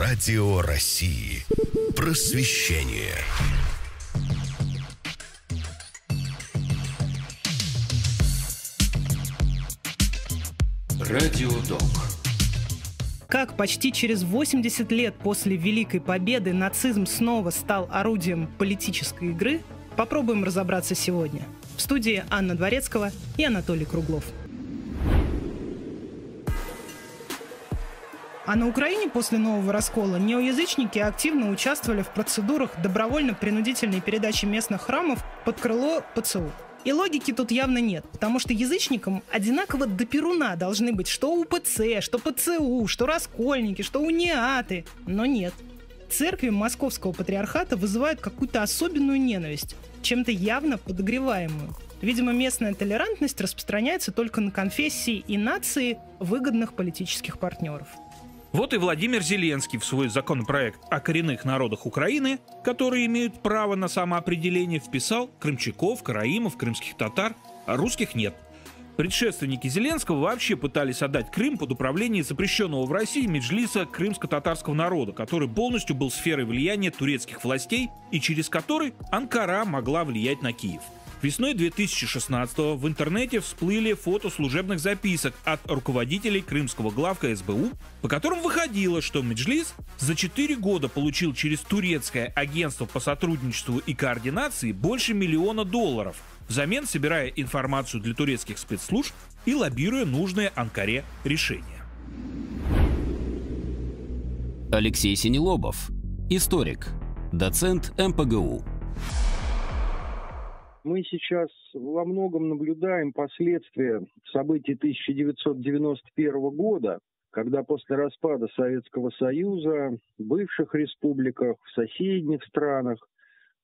Радио России. Просвещение. Радиодок. Как почти через 80 лет после Великой Победы нацизм снова стал орудием политической игры, попробуем разобраться сегодня. В студии Анна Дворецкого и Анатолий Круглов. А на Украине после нового раскола неоязычники активно участвовали в процедурах добровольно-принудительной передачи местных храмов под крыло ПЦУ. И логики тут явно нет, потому что язычникам одинаково до перуна должны быть что УПЦ, что ПЦУ, что раскольники, что униаты. Но нет. Церкви Московского патриархата вызывают какую-то особенную ненависть, чем-то явно подогреваемую. Видимо, местная толерантность распространяется только на конфессии и нации выгодных политических партнеров. Вот и Владимир Зеленский в свой законопроект о коренных народах Украины, которые имеют право на самоопределение, вписал крымчаков, караимов, крымских татар, а русских нет. Предшественники Зеленского вообще пытались отдать Крым под управление запрещенного в России Меджлиса крымско-татарского народа, который полностью был сферой влияния турецких властей и через который Анкара могла влиять на Киев – Весной 2016 в интернете всплыли фото служебных записок от руководителей крымского главка СБУ, по которым выходило, что Меджлис за 4 года получил через турецкое агентство по сотрудничеству и координации больше миллиона долларов, взамен собирая информацию для турецких спецслужб и лоббируя нужные Анкаре решения. Алексей Синелобов, историк, доцент МПГУ, мы сейчас во многом наблюдаем последствия событий 1991 года, когда после распада Советского Союза в бывших республиках, в соседних странах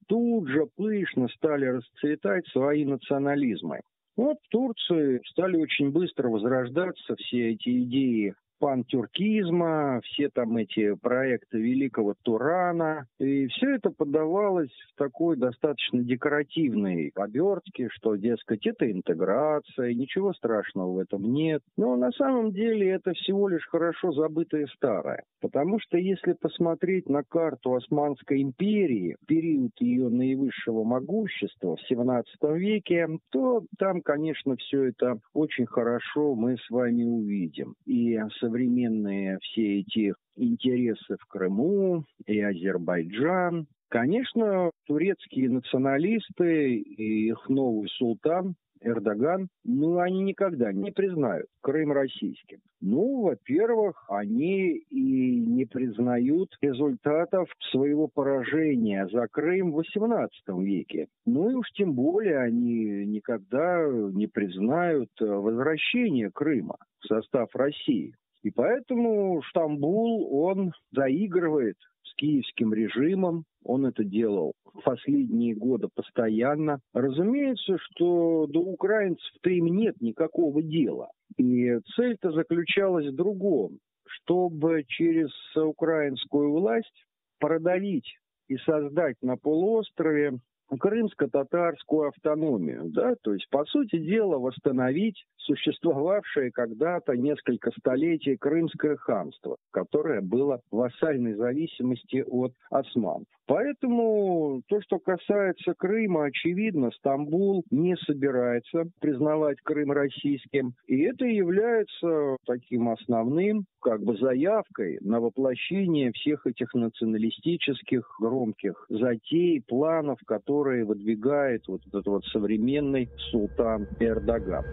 тут же пышно стали расцветать свои национализмы. Вот в Турции стали очень быстро возрождаться все эти идеи пантюркизма, все там эти проекты великого Турана. И все это подавалось в такой достаточно декоративной обертке, что, дескать, это интеграция, ничего страшного в этом нет. Но на самом деле это всего лишь хорошо забытое старое. Потому что если посмотреть на карту Османской империи, период ее наивысшего могущества в 17 веке, то там, конечно, все это очень хорошо мы с вами увидим. И с современные все эти интересы в Крыму и Азербайджан. Конечно, турецкие националисты и их новый султан Эрдоган, ну, они никогда не признают Крым российским. Ну, во-первых, они и не признают результатов своего поражения за Крым в XVIII веке. Ну и уж тем более они никогда не признают возвращение Крыма в состав России. И поэтому Стамбул, он заигрывает с киевским режимом, он это делал в последние годы постоянно. Разумеется, что до украинцев-то им нет никакого дела. И цель-то заключалась в другом, чтобы через украинскую власть продавить и создать на полуострове крымско-татарскую автономию, да, то есть, по сути дела, восстановить существовавшее когда-то несколько столетий крымское ханство, которое было в вассальной зависимости от османов. Поэтому то, что касается Крыма, очевидно, Стамбул не собирается признавать Крым российским, и это является таким основным как бы заявкой на воплощение всех этих националистических громких затей, планов, которые выдвигает вот этот вот современный султан Эрдоган.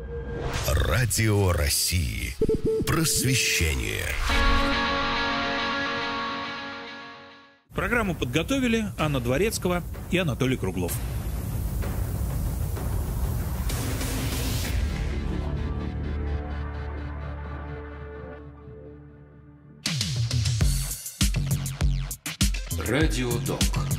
Радио России. Просвещение. Программу подготовили Анна Дворецкого и Анатолий Круглов. Радиодок.